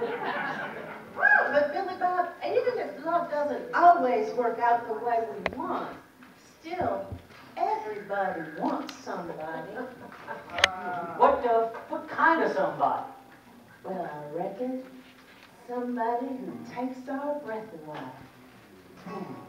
wow, but Billy Bob, even if love doesn't always work out the way we want, still, everybody wants somebody. Uh, what the, what kind of somebody? Well, I reckon somebody who takes our breath away.